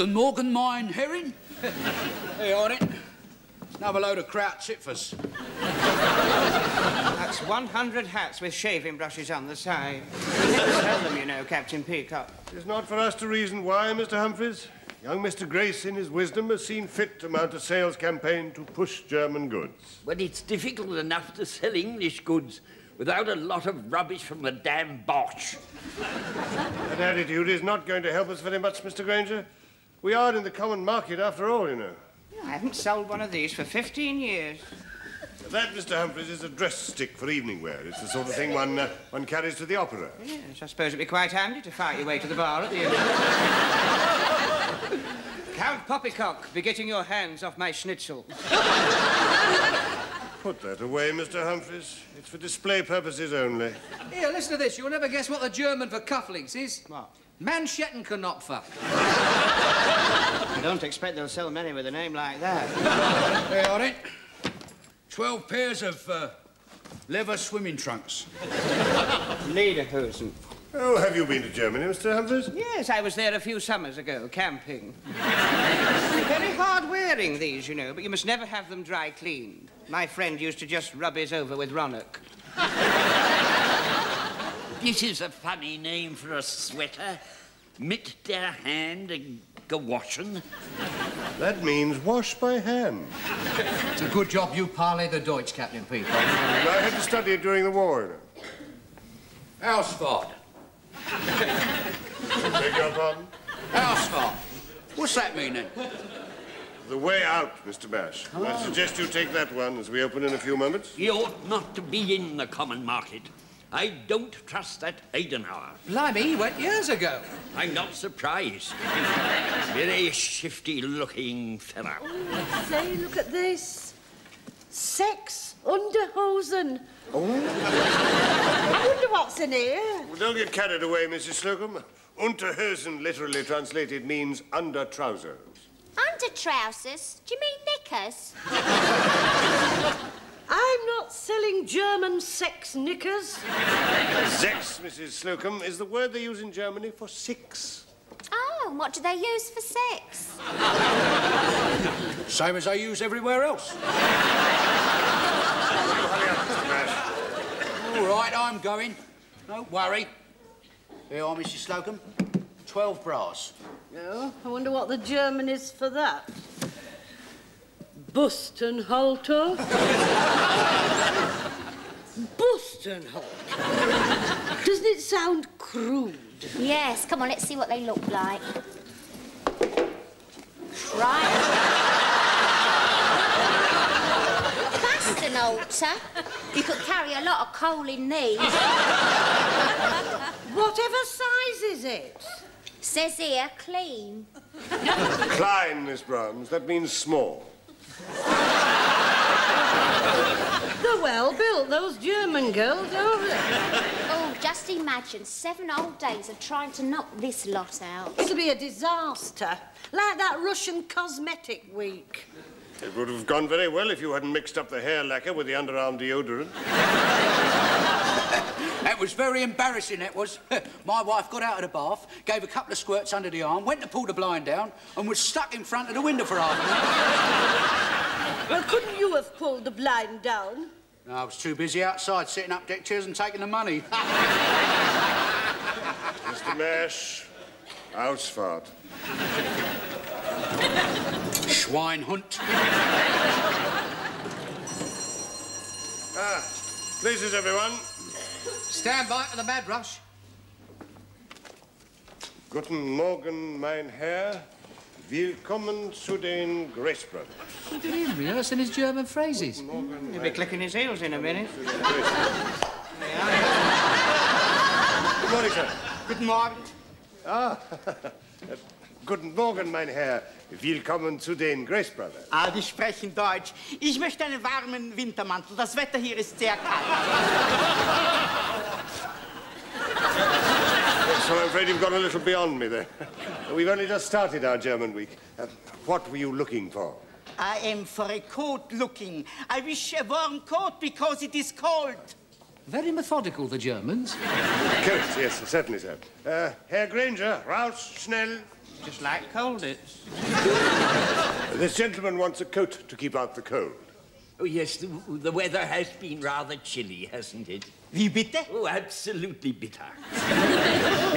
Guten Morgen, mein Herrin. Hey, on it. Another load of kraut chipfers. That's 100 hats with shaving brushes on the side. You never sell them, you know, Captain Peacock. It's not for us to reason why, Mr. Humphreys. Young Mr. Grace, in his wisdom, has seen fit to mount a sales campaign to push German goods. But it's difficult enough to sell English goods without a lot of rubbish from the damn Bosch. That attitude is not going to help us very much, Mr. Granger. We are in the common market, after all, you know. I haven't sold one of these for 15 years. That, Mr. Humphreys, is a dress stick for evening wear. It's the sort of thing one, uh, one carries to the opera. Yes, I suppose it'd be quite handy to fight your way to the bar at the end. Count Poppycock, be getting your hands off my schnitzel. Put that away, Mr. Humphreys. It's for display purposes only. Here, listen to this. You'll never guess what the German for cufflinks is. What? Manschettenknopfer. I don't expect they'll sell many with a name like that. Hey, on it. Twelve pairs of uh, leather swimming trunks. Lederhosen. Oh, have you been to Germany, Mr. Humphreys? Yes, I was there a few summers ago, camping. Very hard wearing, these, you know, but you must never have them dry cleaned. My friend used to just rub his over with Ronnock. This is a funny name for a sweater. Mit der Hand gewaschen. That means wash by hand. It's a good job you parley the Deutsch, Captain Peacock. I had to study it during the war, you know. Ausfahrt. Beg your pardon? Ausfahrt. What's that mean, then? The way out, Mr. Mash. I ah. suggest you take that one as we open in a few moments. He ought not to be in the common market. I don't trust that Adenauer. Blimey, he went years ago. I'm not surprised. Very shifty-looking fellow. Say, look at this. Sex underhosen. Oh. I wonder what's in here. Well, don't get carried away, Mrs. Slocum. Unterhosen, literally translated, means under trousers. Under trousers? Do you mean knickers? I'm not selling German sex knickers. Sex, Mrs. Slocum, is the word they use in Germany for six. Oh, and what do they use for sex? Same as they use everywhere else. Hurry up, Mr. Mash. All right, I'm going. Don't worry. Here are, Mrs. Slocum. Twelve bras. Oh, I wonder what the German is for that. Bustenhalter. Bustenhalter. Doesn't it sound crude? Yes, come on, let's see what they look like. Right. Bastenalter. You could carry a lot of coal in these. Whatever size is it? Says here, clean. Klein, Miss Brahms. That means small. They're well built, those German girls, aren't they? Oh, just imagine seven whole days of trying to knock this lot out. It'll be a disaster. Like that Russian cosmetic week. It would have gone very well if you hadn't mixed up the hair lacquer with the underarm deodorant. That was very embarrassing, that was. My wife got out of the bath, gave a couple of squirts under the arm, went to pull the blind down, and was stuck in front of the window for half an hour. Well, couldn't you have pulled the blind down? No, I was too busy outside setting up deck chairs and taking the money. Mr. Mash, Ausfahrt. Schweinhund. Ah, places, everyone. Stand by for the mad rush. Guten Morgen, mein Herr. Willkommen zu den Grace Brothers. Look at him rehearsing his German phrases. Morgen, He'll be clicking his heels in a minute. Good morning, sir. Guten Morgen. Ah, guten Morgen, mein Herr. Willkommen zu den Grace Brothers. Ah, die sprechen Deutsch. Ich möchte einen warmen Wintermantel. Das Wetter hier ist sehr kalt. So I'm afraid you've gone a little beyond me there. We've only just started our German week. Uh, what were you looking for? I am for a coat looking. I wish a warm coat because it is cold. Very methodical, the Germans. Correct, yes, certainly, sir. Uh, Herr Granger, raus, schnell. Just like Colditz. This gentleman wants a coat to keep out the cold. Oh, yes, the, the weather has been rather chilly, hasn't it? Wie bitte? Oh, absolutely bitter.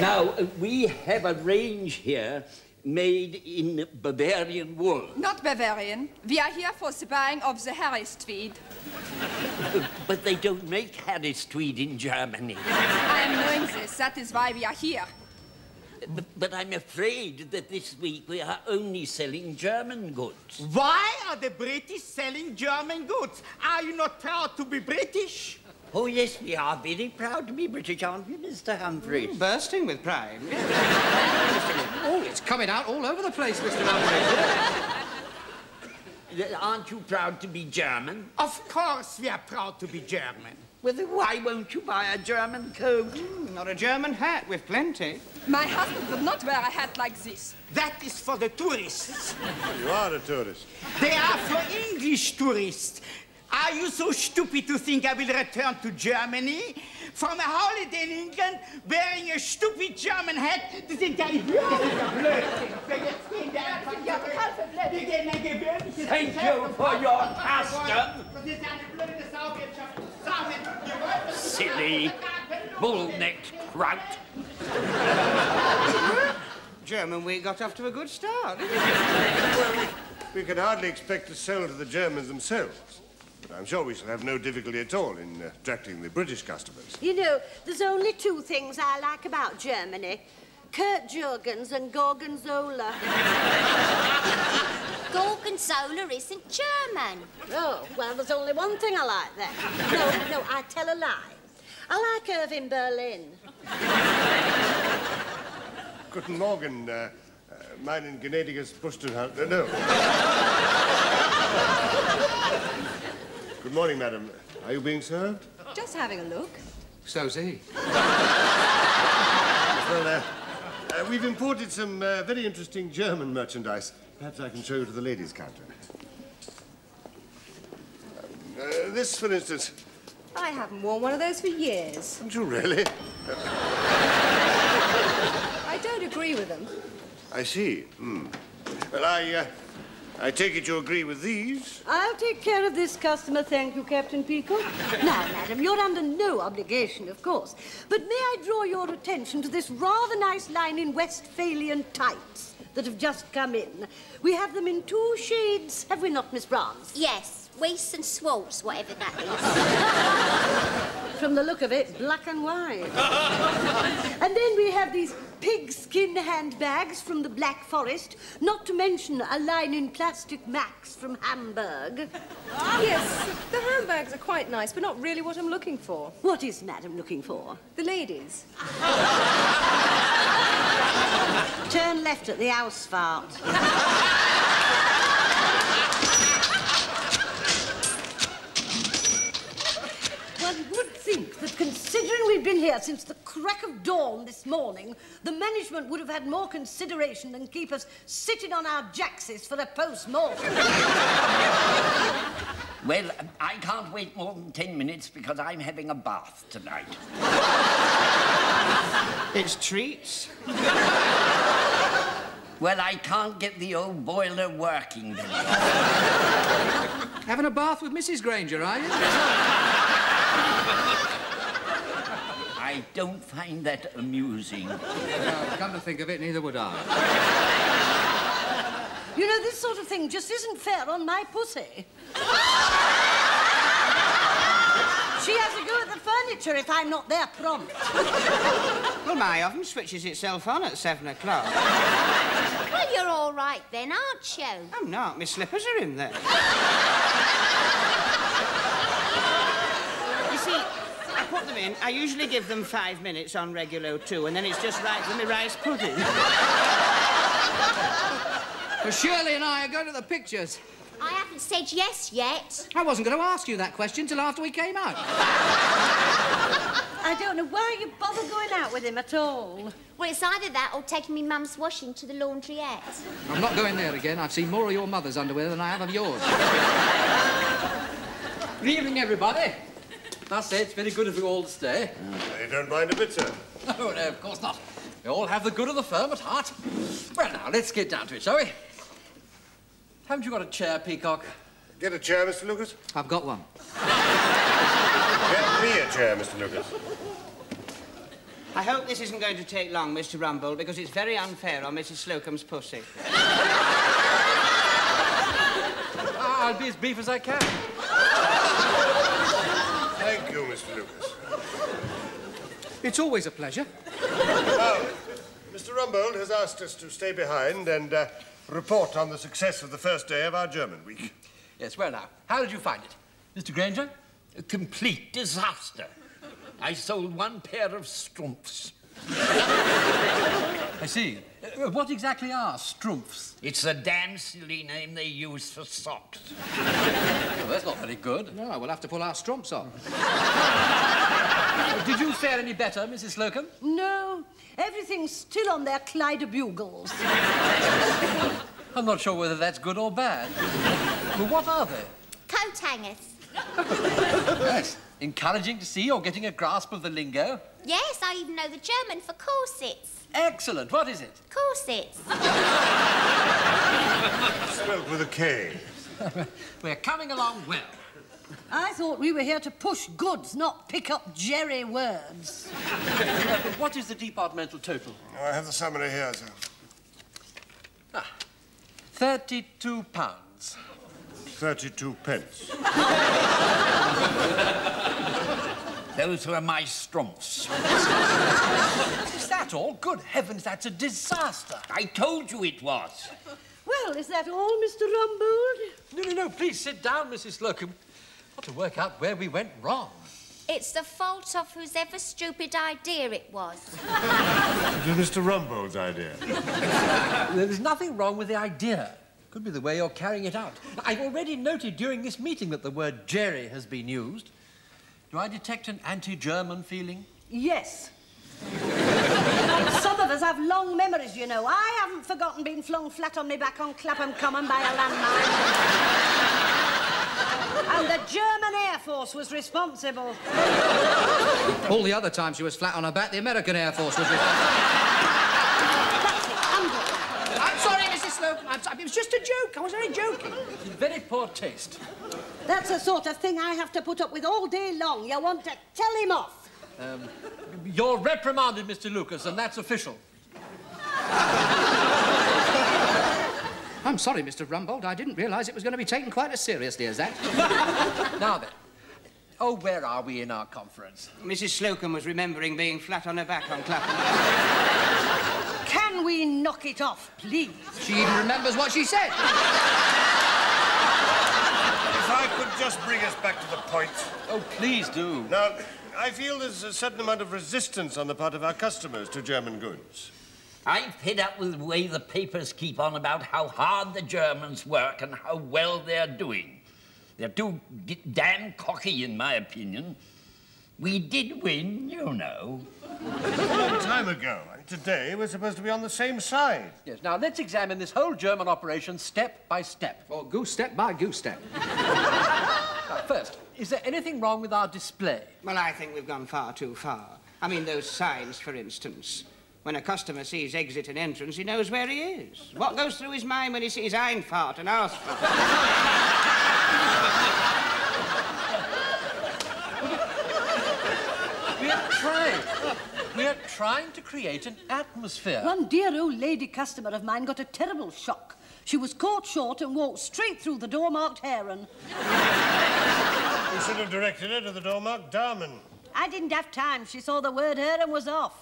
now, uh, we have a range here made in Bavarian wool. Not Bavarian. We are here for the buying of the Harris tweed. But they don't make Harris tweed in Germany. I am knowing this. That is why we are here. But, I'm afraid that this week we are only selling German goods. Why are the British selling German goods? Are you not proud to be British? Oh, yes, we are very proud to be British, aren't we, Mr. Humphrey? Mm, bursting with pride. Oh, it's coming out all over the place, Mr. Humphrey. Aren't you proud to be German? Of course we are proud to be German. Well, then why won't you buy a German coat? Hmm, not a German hat with plenty. My husband would not wear a hat like this. That is for the tourists. You are a tourist. They are for English tourists. Are you so stupid to think I will return to Germany from a holiday in England wearing a stupid German hat? Die sind ja nicht blöd. Das Blödsinn. Wer jetzt gehen, der einfach zurück. Wir gehen ein gewöhnliches Thank you for your was custom. Das ist eine blöde Sauwirtschaft. Samen, wir wollen das Silly, bull-necked kraut. German we got off to a good start. well, We can hardly expect to sell to the Germans themselves. But I'm sure we shall have no difficulty at all in uh, attracting the British customers. You know, there's only two things I like about Germany. Curd Jürgens and Gorgonzola. Gorgonzola isn't German. Oh, well, there's only one thing I like then. No, no, I tell a lie. I like Irving Berlin. Guten Morgen, uh, uh, meinen gnädiges Bustenhaus. Uh, no. Good morning, madam. Are you being served? Just having a look. So's he. Well, uh, uh, we've imported some uh, very interesting German merchandise. Perhaps I can show you to the ladies' counter. Uh, this, for instance. I haven't worn one of those for years. Don't you really? I don't agree with them. I see. Hmm. Well, I, uh, I take it you agree with these. I'll take care of this customer, thank you, Captain Peacock. now, madam, you're under no obligation, of course. But may I draw your attention to this rather nice line in Westphalian tights that have just come in? We have them in two shades, have we not, Miss Brahms? Yes, Weiss and Swaltz, whatever that is. From the look of it, black and white. and then we have these pigskin handbags from the Black Forest, not to mention a line in plastic macs from Hamburg. Yes, the handbags are quite nice, but not really what I'm looking for. What is Madam looking for? The ladies. Turn left at the Ausfahrt would think that considering we've been here since the crack of dawn this morning, the management would have had more consideration than keep us sitting on our jackses for a post-mortem. Well, I can't wait more than ten minutes because I'm having a bath tonight. It's treats. Well, I can't get the old boiler working. Having a bath with Mrs. Granger, are you? I don't find that amusing. Well, come to think of it, neither would I. You know, this sort of thing just isn't fair on my pussy. she has a go at the furniture if I'm not there prompt. Well, my oven switches itself on at seven o'clock. Well, you're all right then, aren't you? I'm not. My slippers are in there. you see, I put them in. I usually give them five minutes on regular two, and then it's just right for my rice pudding. Well, Shirley and I are going to the pictures. I haven't said yes yet. I wasn't going to ask you that question till after we came out. I don't know why you bother going out with him at all. Well, it's either that or taking me mum's washing to the laundrette. I'm not going there again. I've seen more of your mother's underwear than I have of yours. Good evening, everybody. I say it's very good of you all to stay. You don't mind a bit, sir. Oh, no, of course not. We all have the good of the firm at heart. Well, now, let's get down to it, shall we? Haven't you got a chair, Peacock? Get a chair, Mr. Lucas. I've got one. Get me a chair, Mr. Lucas. I hope this isn't going to take long, Mr. Rumbold, because it's very unfair on Mrs. Slocum's pussy. Ah, I'll be as brief as I can. Thank you, Mr. Lucas. It's always a pleasure. Now, Mr. Rumbold has asked us to stay behind and uh, report on the success of the first day of our German week. Yes, well, now, how did you find it? Mr. Granger? A complete disaster. I sold one pair of strumpfs. I see. Uh, what exactly are strumpfs? It's a damn silly name they use for socks. Well, that's not very good. No, we'll have to pull our strumps off. Did you fare any better, Mrs. Slocum? No, everything's still on their Clyde bugles. I'm not sure whether that's good or bad. well, what are they? Coat hangers. Yes. Encouraging to see you're getting a grasp of the lingo. Yes, I even know the German for corsets. Excellent. What is it? Corsets. Spelled with a K. We're coming along well. I thought we were here to push goods, not pick up Jerry words. Uh, what is the departmental total? Oh, I have the summary here, sir. Ah, Thirty-two pounds. 32 pence. Those were my strumps. Is that all? Good heavens, that's a disaster. I told you it was. Well, is that all, Mr. Rumbold? No, no, no, please sit down, Mrs. Slocum. Got to work out where we went wrong. It's the fault of whose ever stupid idea it was. It was Mr. Rumbold's idea. There's nothing wrong with the idea. Could be the way you're carrying it out. I've already noted during this meeting that the word Jerry has been used. Do I detect an anti-German feeling? Yes. Some of us have long memories, you know. I haven't forgotten being flung flat on me back on Clapham Common by a landmine. and the German Air Force was responsible. All the other times she was flat on her back, the American Air Force was responsible. I'm sorry, Mrs. Slocum. I'm sorry. It was just a joke. I was only joking. Very poor taste. That's the sort of thing I have to put up with all day long. You want to tell him off. Um, you're reprimanded, Mr. Lucas, and that's official. I'm sorry, Mr. Rumbold. I didn't realise it was going to be taken quite as seriously as that. Now then. Oh, where are we in our conference? Mrs. Slocum was remembering being flat on her back on Clapham. Can we knock it off, please? She even remembers what she said. If I could just bring us back to the point. Oh, please do. Now, I feel there's a certain amount of resistance on the part of our customers to German goods. I'm fed up with the way the papers keep on about how hard the Germans work and how well they're doing. They're too d- damn cocky, in my opinion. We did win, you know. A long time ago. Today, we're supposed to be on the same side. Yes, now let's examine this whole German operation step by step. Oh, or goose step by goose step. Now, first, is there anything wrong with our display? Well, I think we've gone far too far. I mean, those signs, for instance. When a customer sees exit and entrance, he knows where he is. What goes through his mind when he sees Einfahrt and Ausfahrt? We are trying. We are trying to create an atmosphere. One dear old lady customer of mine got a terrible shock. She was caught short and walked straight through the door marked Herren. You should have directed her to the door marked Damen. I didn't have time. She saw the word Herren was off.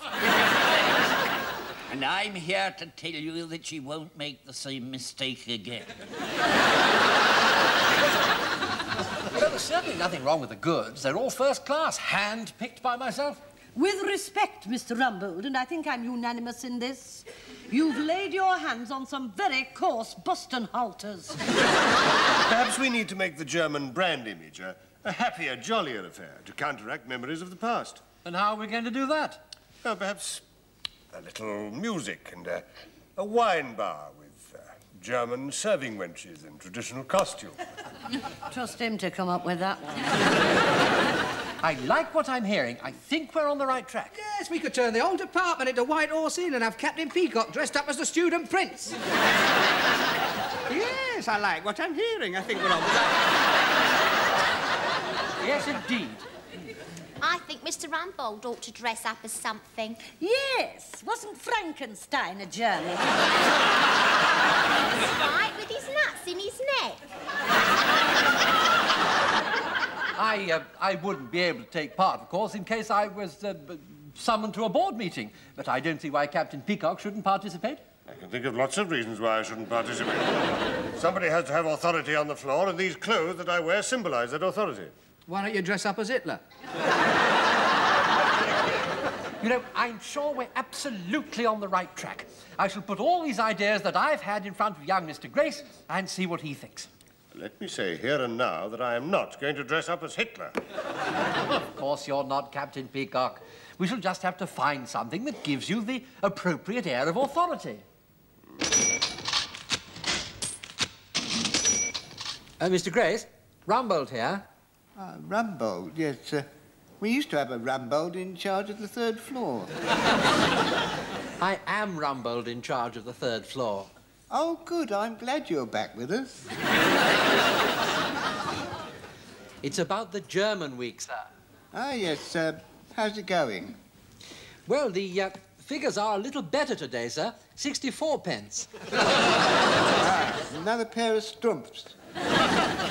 And I'm here to tell you that she won't make the same mistake again. Well, there's certainly nothing wrong with the goods. They're all first class, hand-picked by myself. With respect, Mr. Rumbold, and I think I'm unanimous in this, you've laid your hands on some very coarse Bustenhalters. Perhaps we need to make the German brand image a, a happier, jollier affair to counteract memories of the past. And how are we going to do that? Well, perhaps a little music and a, a wine bar with uh, German serving wenches in traditional costume. Trust him to come up with that one. I like what I'm hearing. I think we're on the right track. Yes, we could turn the whole department into White Horse Inn and have Captain Peacock dressed up as the student prince. Yes, I like what I'm hearing. I think we're on the right Yes, indeed. I think Mr. Rumbold ought to dress up as something. Yes, wasn't Frankenstein a German? Right, with his nuts in his neck. I, uh, I wouldn't be able to take part, of course, in case I was uh, summoned to a board meeting. But I don't see why Captain Peacock shouldn't participate. I can think of lots of reasons why I shouldn't participate. Somebody has to have authority on the floor, and these clothes that I wear symbolize that authority. Why don't you dress up as Hitler? You know, I'm sure we're absolutely on the right track. I shall put all these ideas that I've had in front of young Mr. Grace and see what he thinks. Let me say here and now that I am not going to dress up as Hitler. Of course you're not, Captain Peacock. We shall just have to find something that gives you the appropriate air of authority. Uh, Mr. Grace, Rumbold here. Ah, Rumbold, yes. Uh, we used to have a Rumbold in charge of the third floor. I am Rumbold in charge of the third floor. Oh, good. I'm glad you're back with us. It's about the German week, sir. Ah, yes. Uh, how's it going? Well, the uh, figures are a little better today, sir. 64 pence. Ah, another pair of strumps.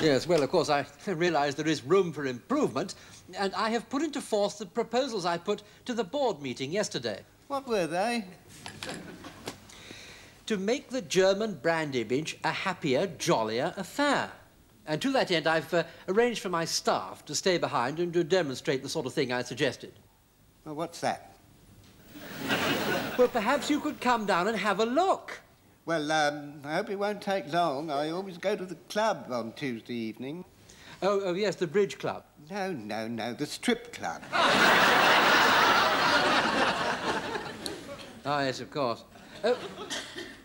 yes, well, of course, I realise there is room for improvement, and I have put into force the proposals I put to the board meeting yesterday. What were they? To make the German brand image a happier, jollier affair. And to that end, I've uh, arranged for my staff to stay behind and to demonstrate the sort of thing I suggested. Well, what's that? Well, perhaps you could come down and have a look. Well, um, I hope it won't take long. I always go to the club on Tuesday evening. Oh, oh yes, the bridge club. No, no, no, the strip club. Oh, yes, of course. Oh,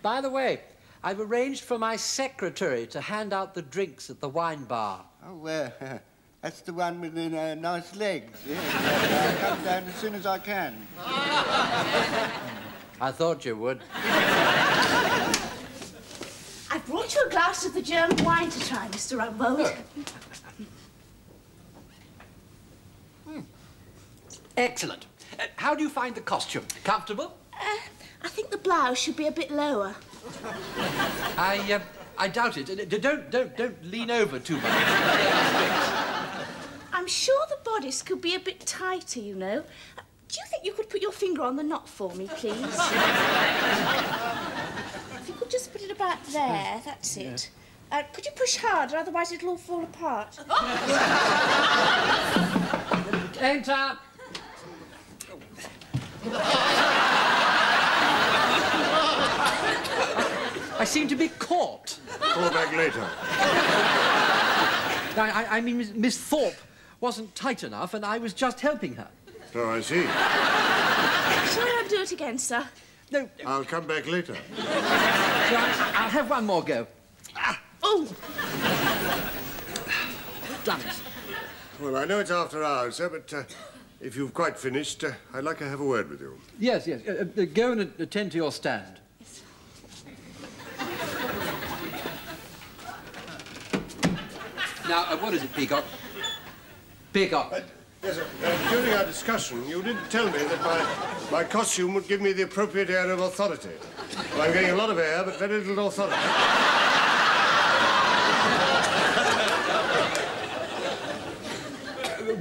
by the way, I've arranged for my secretary to hand out the drinks at the wine bar. Oh, uh, that's the one with the uh, nice legs. Yes. I'll come down as soon as I can. I thought you would. I brought you a glass of the German wine to try, Mr. Rumbold. Excellent. Uh, how do you find the costume? Comfortable? Uh, I think the blouse should be a bit lower. I, uh, I doubt it. Don't, don't, don't lean over too much. I'm sure the bodice could be a bit tighter, you know. Uh, Do you think you could put your finger on the knot for me, please? if you could just put it about there, that's it. Uh, could you push harder, otherwise it'll all fall apart. Enter. Seem to be caught. Call back later. I, I, I mean, Miss, Miss Thorpe wasn't tight enough, and I was just helping her. So I see. Shall I do it again, sir? No, I'll come back later. so I, I'll have one more go. Ah. Oh, Done it. Well, I know it's after hours, sir, but uh, if you've quite finished, uh, I'd like to have a word with you. Yes, yes. Uh, uh, go and attend to your stand. Now, uh, what is it, Peacock? Peacock. Yes, sir. Uh, during our discussion, you did tell me that my, my costume would give me the appropriate air of authority. Well, I'm getting a lot of air, but very little authority.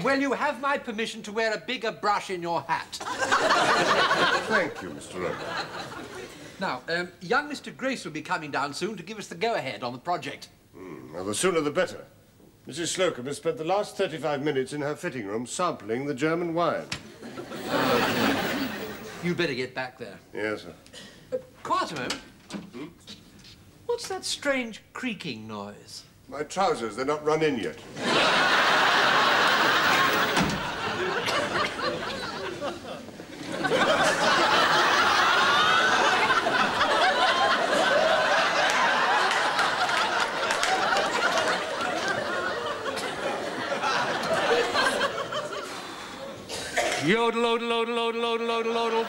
Well, you have my permission to wear a bigger brush in your hat. Thank you, Mr. Roper. Now, um, young Mr. Grace will be coming down soon to give us the go-ahead on the project. Well, the sooner the better. Mrs. Slocum has spent the last 35 minutes in her fitting room sampling the German wine. You'd better get back there. Yes, sir. Uh, quiet a moment. What's that strange creaking noise? My trousers, they're not run in yet. odel, odel, odel, odel, odel, odel, odel.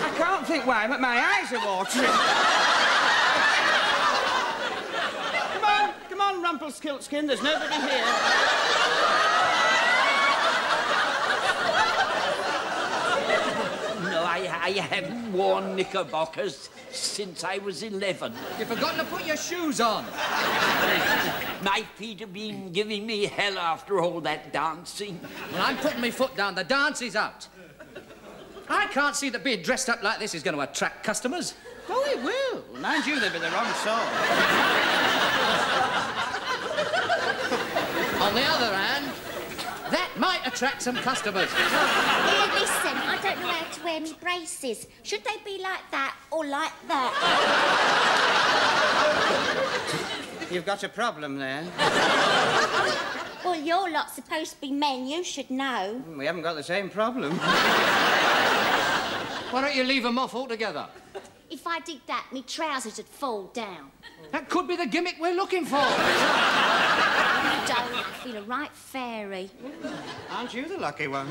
I can't think why, but my eyes are watering. come on, come on, There's nobody here. No, I, I haven't worn knickerbockers since I was 11. You've forgotten to put your shoes on. My feet have been giving me hell after all that dancing. Well, I'm putting my foot down. The dance is out. I can't see that being dressed up like this is going to attract customers. Oh, it will. Mind you, they'll be the wrong sort. On the other hand, that might attract some customers. Here, listen, I don't know how to wear me braces. Should they be like that or like that? You've got a problem there. Well, you're lot supposed to be men. You should know. We haven't got the same problem. Why don't you leave them off altogether? If I did that, me trousers would fall down. That could be the gimmick we're looking for. You don't. I feel a right fairy. Aren't you the lucky one?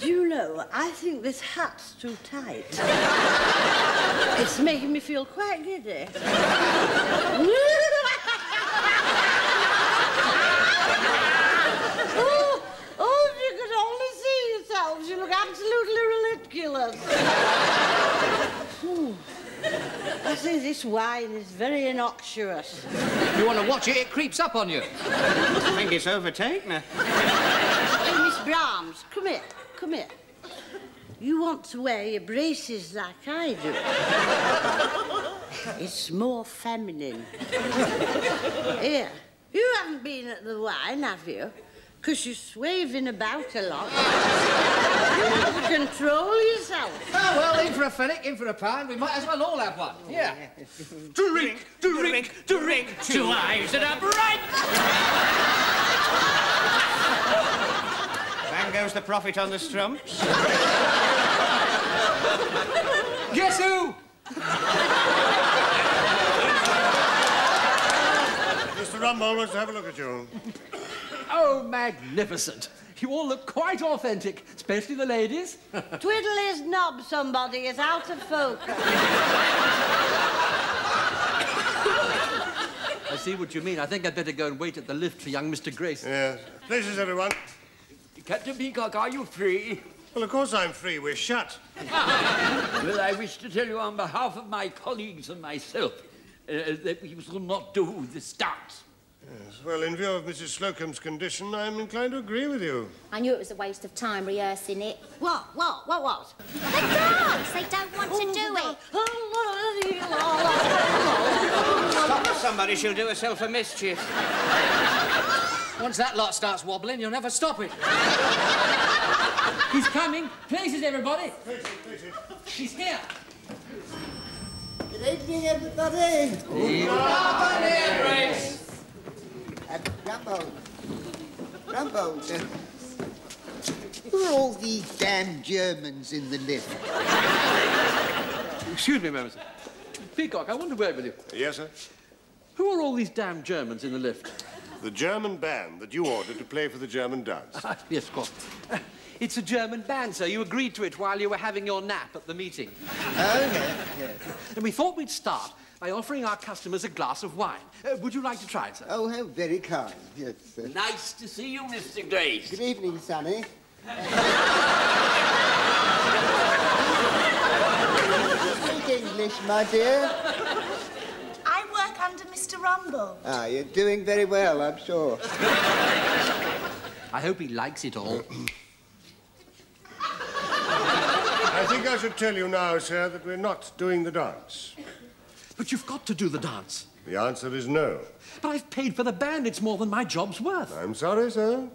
Do you know, I think this hat's too tight. it's making me feel quite giddy. oh, oh, if you could only see yourselves, you look absolutely ridiculous. I think this wine is very innocuous. You want to watch it? It creeps up on you. I think it's overtaken her. Hey, Miss Brahms, come here, come here. You want to wear your braces like I do. It's more feminine. Here, you haven't been at the wine, have you? Because you're swaving about a lot. you have to control yourself. Oh, well, in for a pfennig, in for a pound. We might as well all have one. Yeah. Drink, drink, drink, to eyes that are bright. Bang goes the profit on the strumps. Guess who? Mr. Rumbold wants to have a look at you. Oh, magnificent. You all look quite authentic, especially the ladies. Twiddle his knob, somebody is out of focus. I see what you mean. I think I'd better go and wait at the lift for young Mr. Grace. Yes. Places, everyone. Captain Peacock, are you free? Well, of course I'm free. We're shut. well, I wish to tell you on behalf of my colleagues and myself uh, that we will not do this dance. Yes. Well, in view of Mrs. Slocum's condition, I'm inclined to agree with you. I knew it was a waste of time rehearsing it. What, what, what, what? The dance! They don't want to do it. Stop somebody. She'll do herself a mischief. Once that lot starts wobbling, you'll never stop it. He's coming. Places, everybody. He's here. Good evening, everybody. Uh, Rumbold. Rumbold, uh, who are all these damn Germans in the lift? Excuse me, Mr. Peacock, I want to word with you. Yes, sir? Who are all these damn Germans in the lift? The German band that you ordered to play for the German dance. Yes, of course. Uh, It's a German band, sir. You agreed to it while you were having your nap at the meeting. Oh, yes, yes. And we thought we'd start by offering our customers a glass of wine. Uh, would you like to try it, sir? Oh, how very kind. Yes, sir. Nice to see you, Mr. Grace. Good evening, Sonny. Speak English, my dear. I work under Mr. Rumbold. Ah, you're doing very well, I'm sure. I hope he likes it all. I think think I should tell you now, sir, that we're not doing the dance. But you've got to do the dance. The answer is no. But I've paid for the band. It's more than my job's worth. I'm sorry, sir.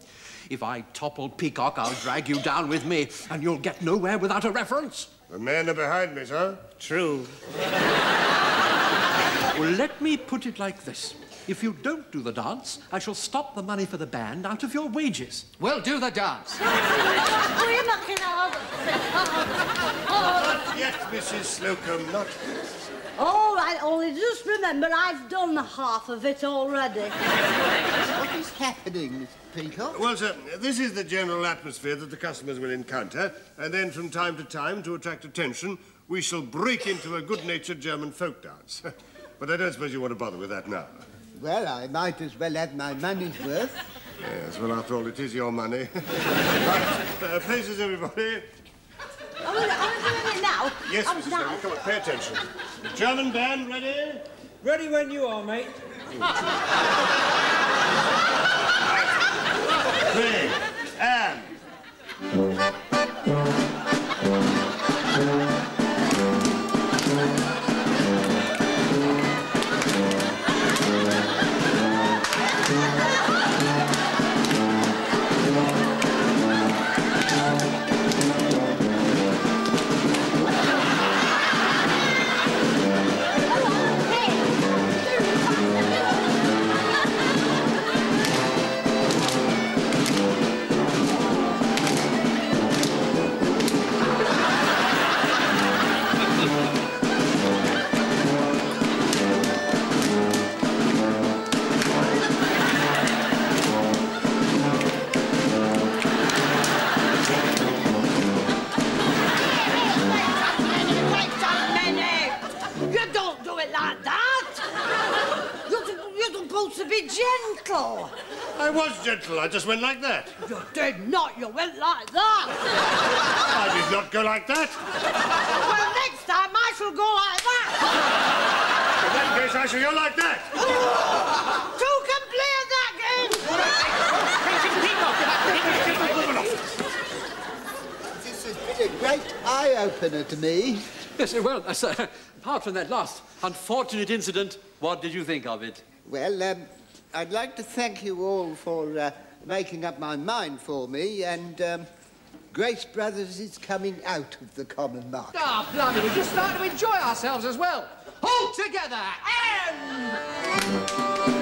If I topple Peacock, I'll drag you down with me, and you'll get nowhere without a reference. The men are behind me, sir. True. Well, let me put it like this. If you don't do the dance, I shall stop the money for the band out of your wages. We'll do the dance. We're knocking hard. Not yet, Mrs. Slocum, not yet. All right, only just remember I've done the half of it already. What is happening, Mr. Peacock? Well, sir, this is the general atmosphere that the customers will encounter, and then from time to time, to attract attention, we shall break into a good-natured German folk dance. but I don't suppose you want to bother with that now. Well, I might as well have my money's worth. Yes, well, after all, it is your money. right, uh, places, everybody. Are we, are we doing it now? Yes, Oh, Mrs. now. Come on, pay attention. The German band, ready? Ready when you are, mate. Three, and... was gentle, I just went like that. You did not, you went like that! I did not go like that. well, next time I shall go like that! In that case, I shall go like that. Two can play that This has been a great eye-opener to me. Yes, well, uh, sir, apart from that last unfortunate incident, what did you think of it? Well, um, I'd like to thank you all for uh, making up my mind for me, and um, Grace Brothers is coming out of the common market. Ah, blimey, we're just starting to enjoy ourselves as well. All together and...